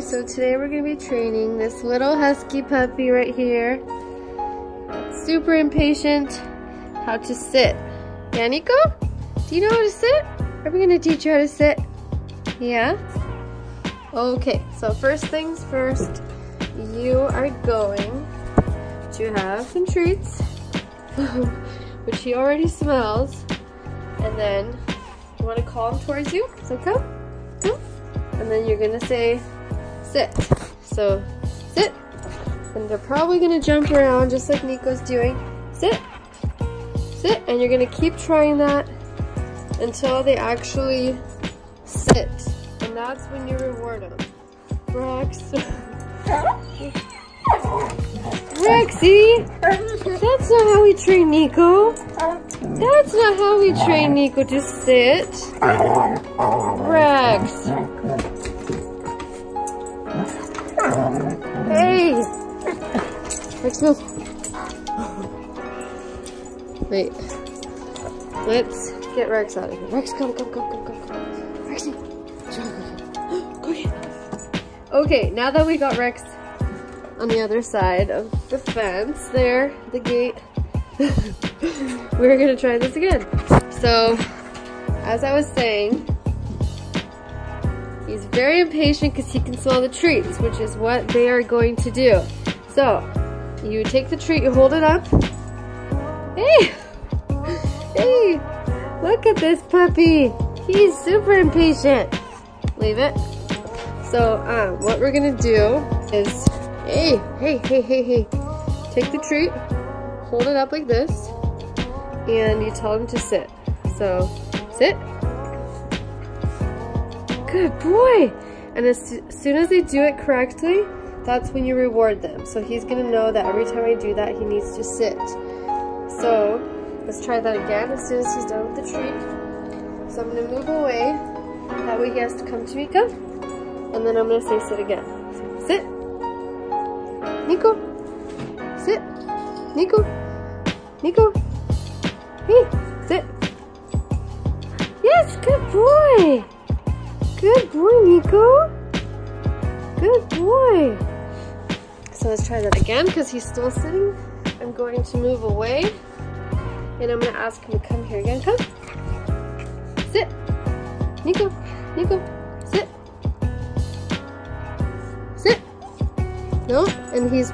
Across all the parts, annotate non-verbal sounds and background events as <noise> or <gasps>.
So today we're going to be training this little husky puppy right here. Super impatient. How to sit. Yeah? Do you know how to sit? Are we going to teach you how to sit? Yeah? Okay, so first things first, you are going to have some treats, <laughs> which he already smells, and then you want to call him towards you, so come, come, and then you're going to say, sit. So, sit, and they're probably to jump around just like Niko's doing. Sit, sit, and you're to keep trying that until they actually sit. And that's when you reward them. Rex. <laughs> Rexy! That's not how we train Niko. That's not how we train Niko to sit. Rex. Hey! Rex, move. Wait. Let's get Rex out of here. Rex, come, come, come, come, come, come. Rexy. Go get Okay, now that we got Rex on the other side of the fence there, the gate, <laughs> we're gonna try this again. So, as I was saying, he's very impatient because he can smell the treats, which is what they are going to do. So, you take the treat, you hold it up. Hey! Hey! Look at this puppy! He's super impatient. Leave it. So, um, what we're gonna do is, hey, hey, hey, hey, hey. Take the treat, hold it up like this, and you tell him to sit. So, sit. Good boy! And as soon as they do it correctly, that's when you reward them. So he's gonna know that every time I do that, he needs to sit. So, let's try that again as soon as he's done with the treat. So I'm gonna move away. That way he has to come to me. And then I'm gonna say sit again. Sit. Niko. Sit. Niko. Niko. Hey, Niko. Good boy. So let's try that again because he's still sitting. I'm going to move away and I'm gonna ask him to come here again. Come. Sit. Niko. Niko. Sit. Sit. No, and he's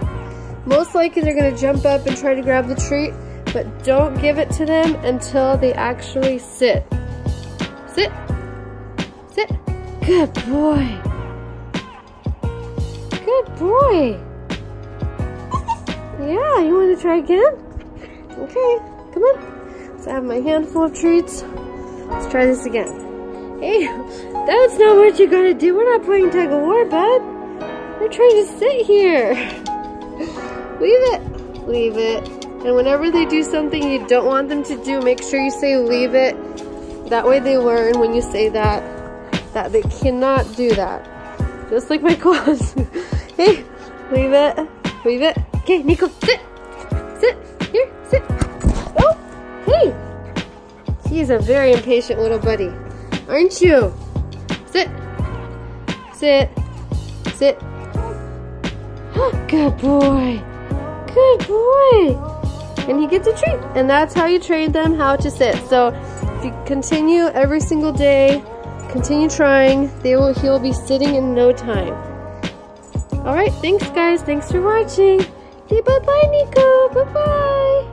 most likely they're gonna jump up and try to grab the treat, but don't give it to them until they actually sit. Sit. Sit. Good boy. Good boy. Yeah, you want to try again? Okay, come on. Let's have my handful of treats. Let's try this again. Hey, that's not what you gotta do. We're not playing tug of war, bud. We're trying to sit here. <laughs> Leave it. Leave it. And whenever they do something you don't want them to do, make sure you say leave it. That way they learn when you say that, that they cannot do that. Just like my <laughs> claws. hey, leave it. Leave it. Okay, Niko, sit. Sit. Here, sit. Oh, hey. He's a very impatient little buddy. Aren't you? Sit. Sit. Sit. <gasps> Good boy. Good boy. And he gets a treat. And that's how you train them how to sit. So if you continue every single day, continue trying. They will, he will be sitting in no time. All right, thanks guys. Thanks for watching. Say bye-bye, Niko. Bye-bye.